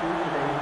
Thank you.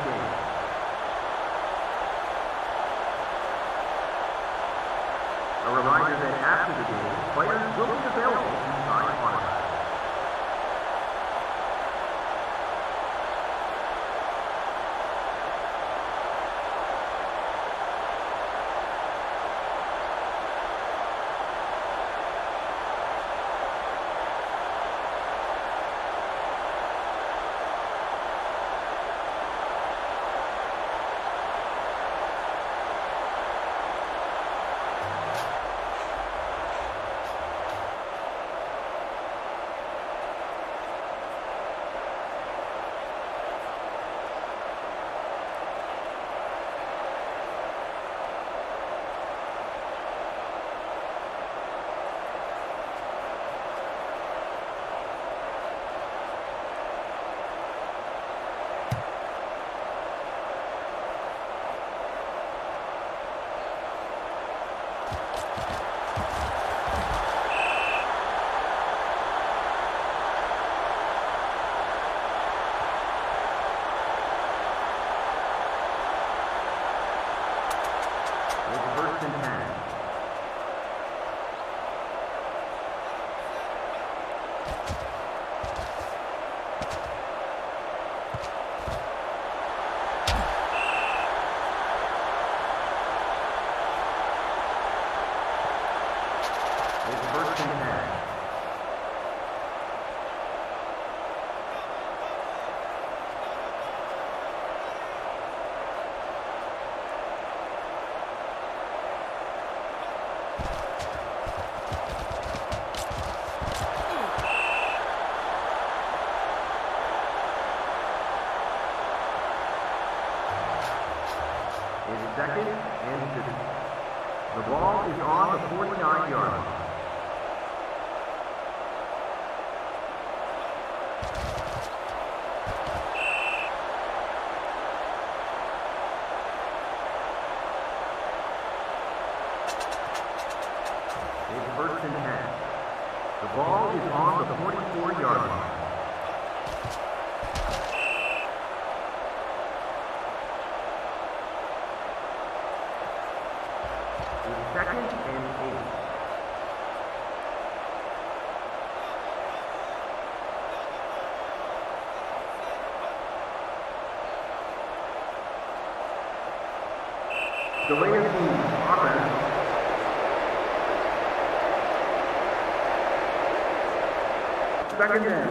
first and 10. The ball is on the 44-yard line. second down.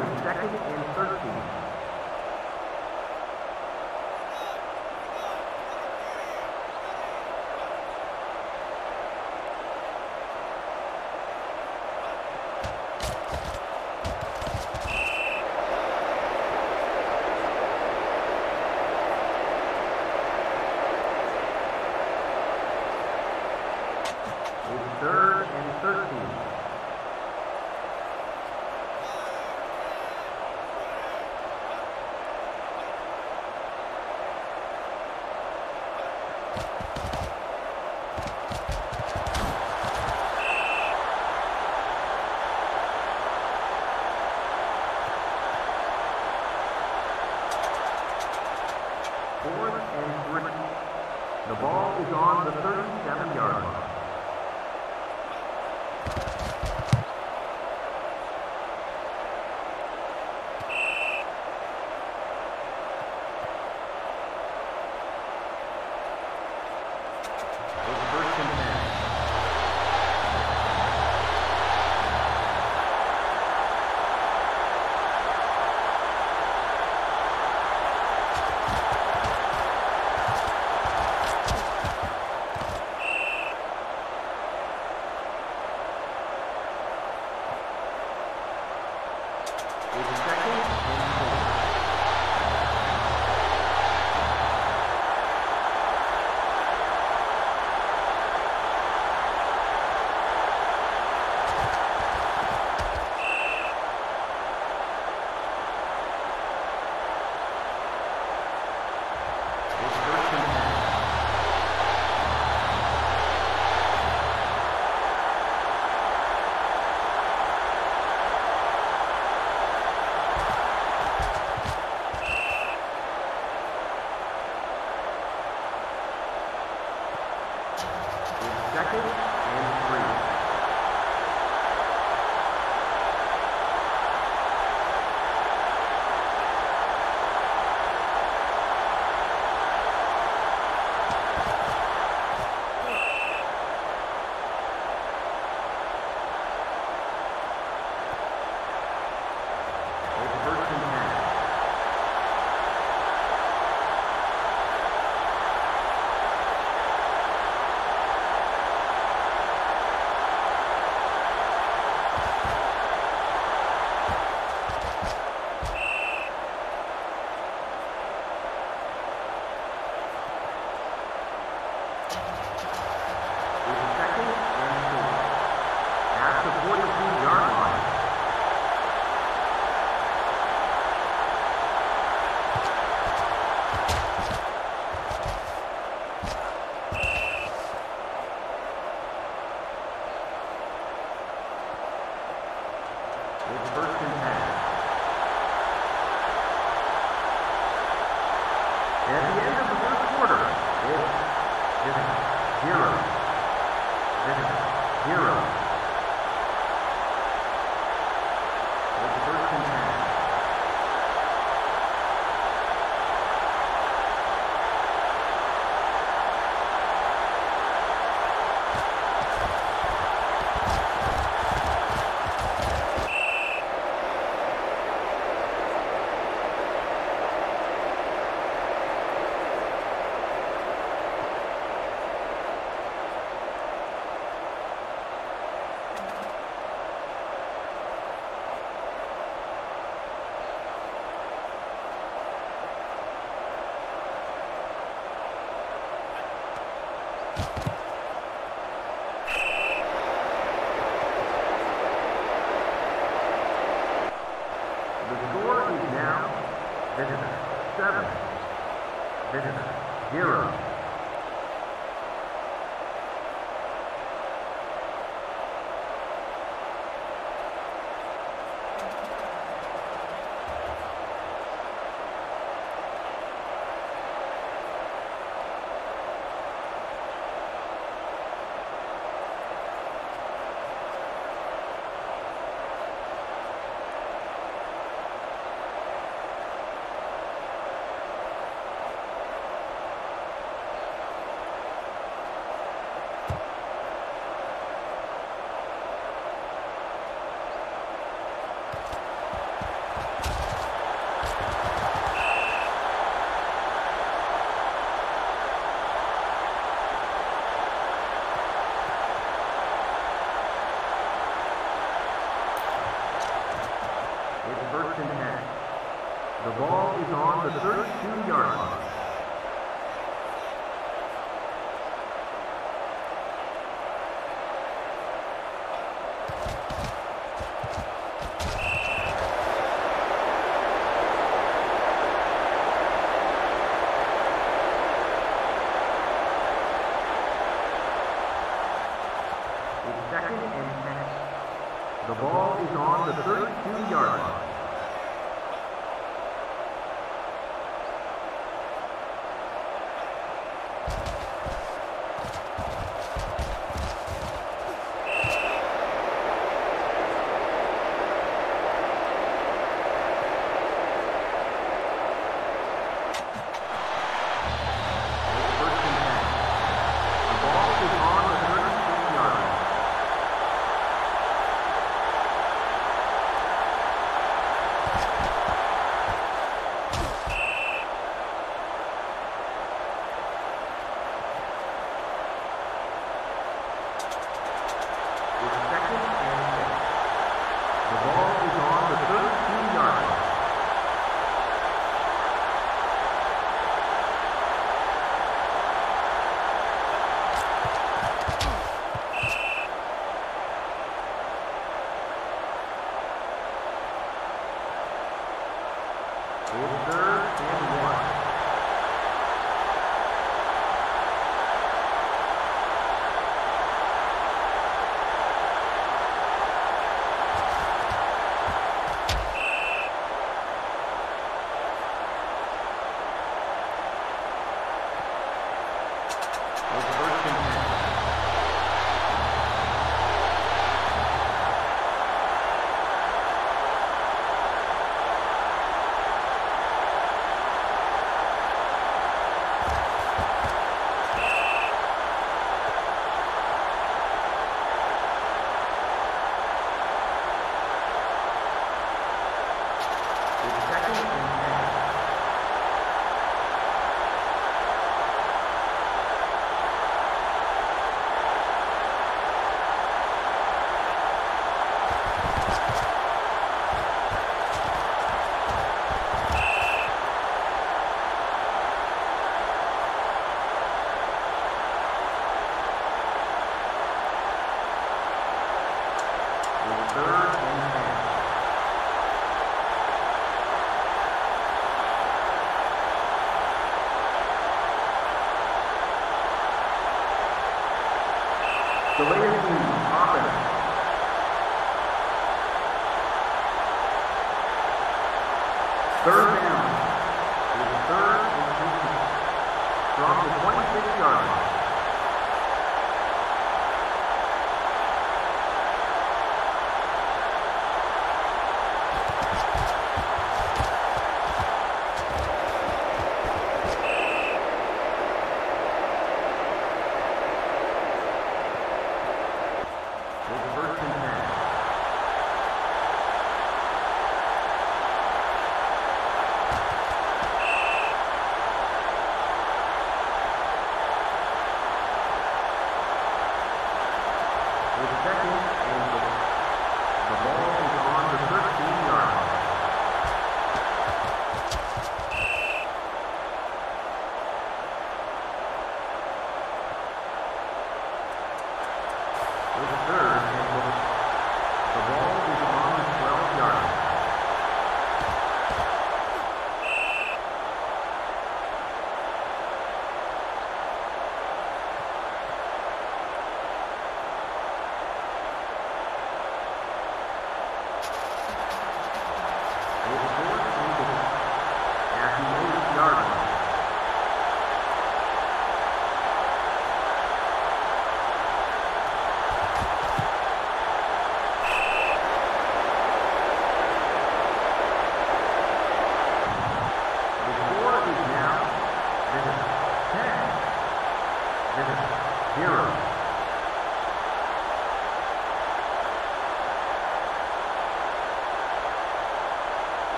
Zero. The ball is on the 32-yard line. Super. The Raiders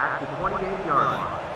at the 28-yard line.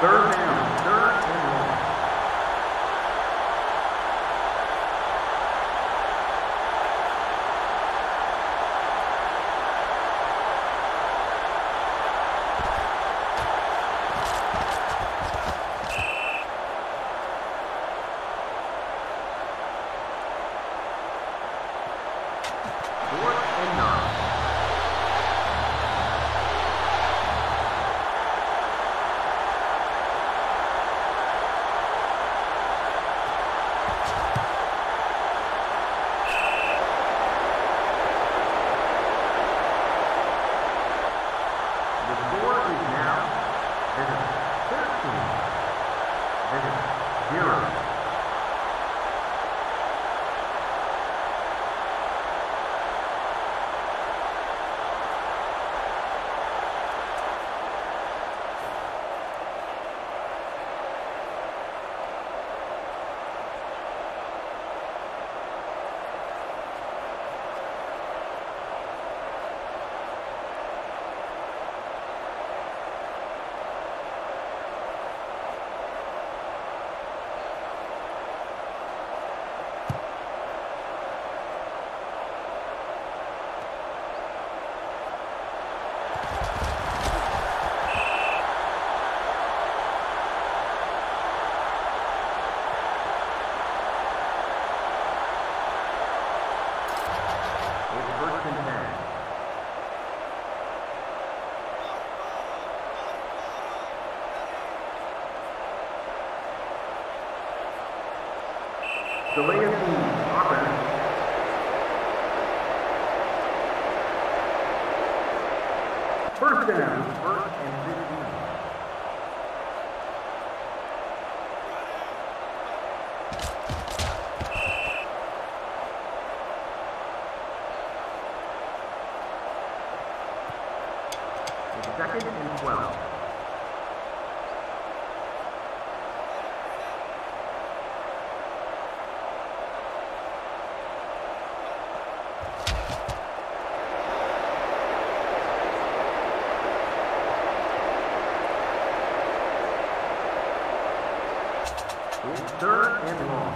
Third down, It's third and long.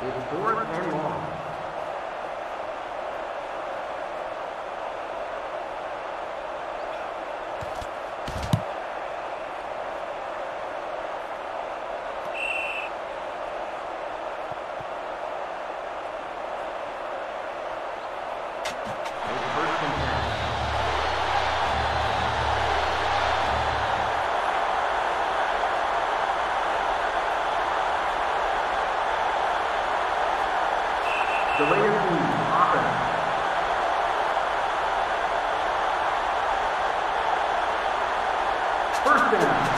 It's fourth and long. It's first and 10. Delay of game, offense. First down.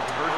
with a very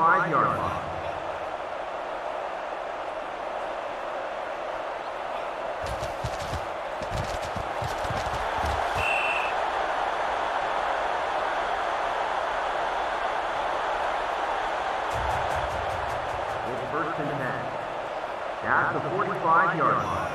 five-yard line. It's first and 10. At the 45-yard line.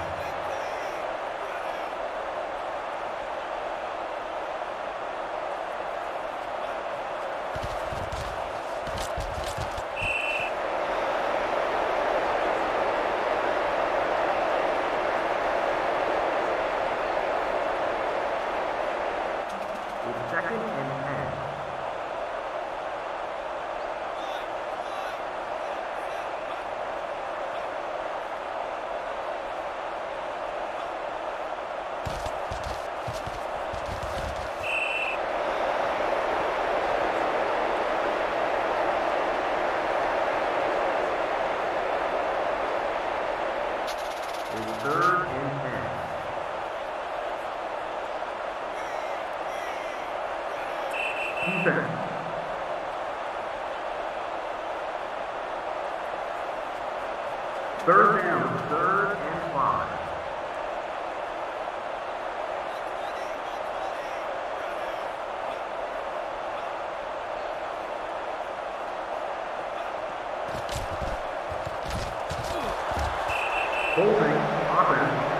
Holding, offense.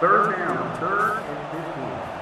Third down, third and 15.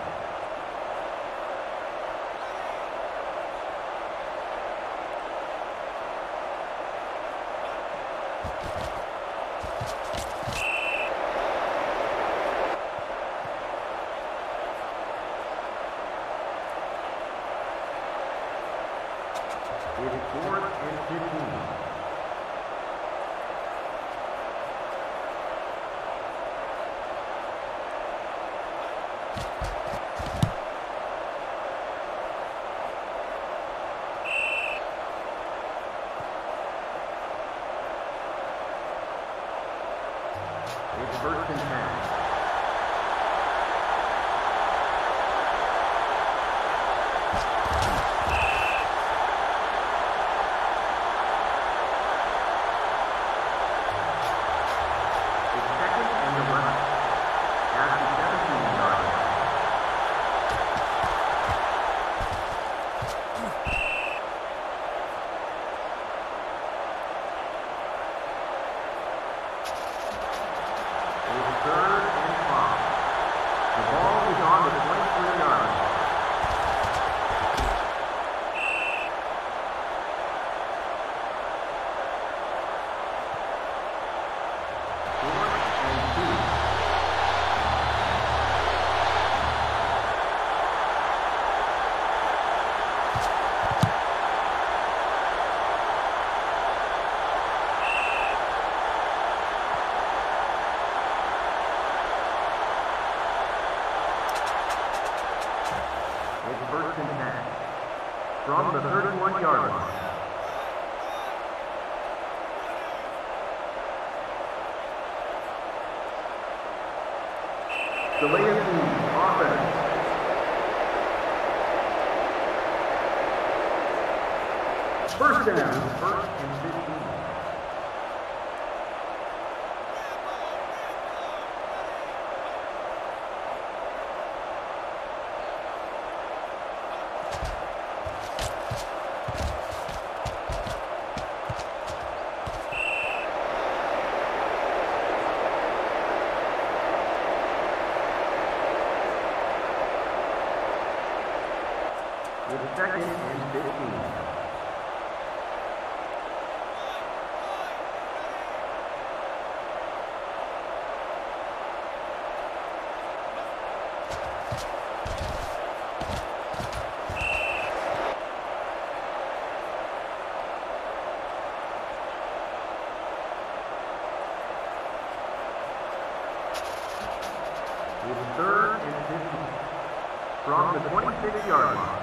six-yard line.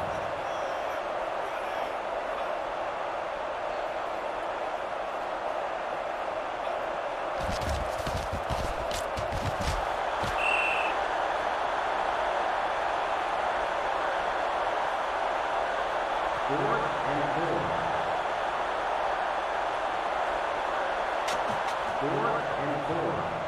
Fourth and four.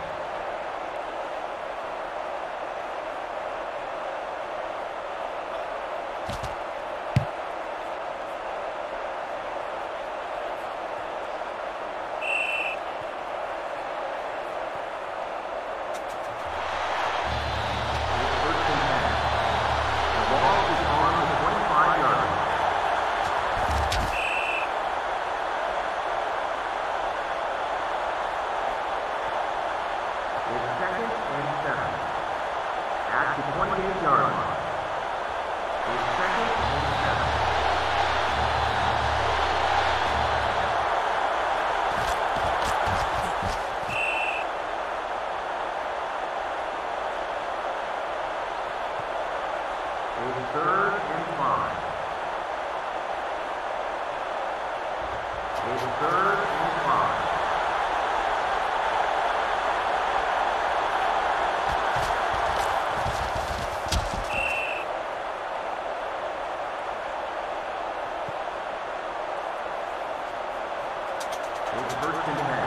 It's first and 10.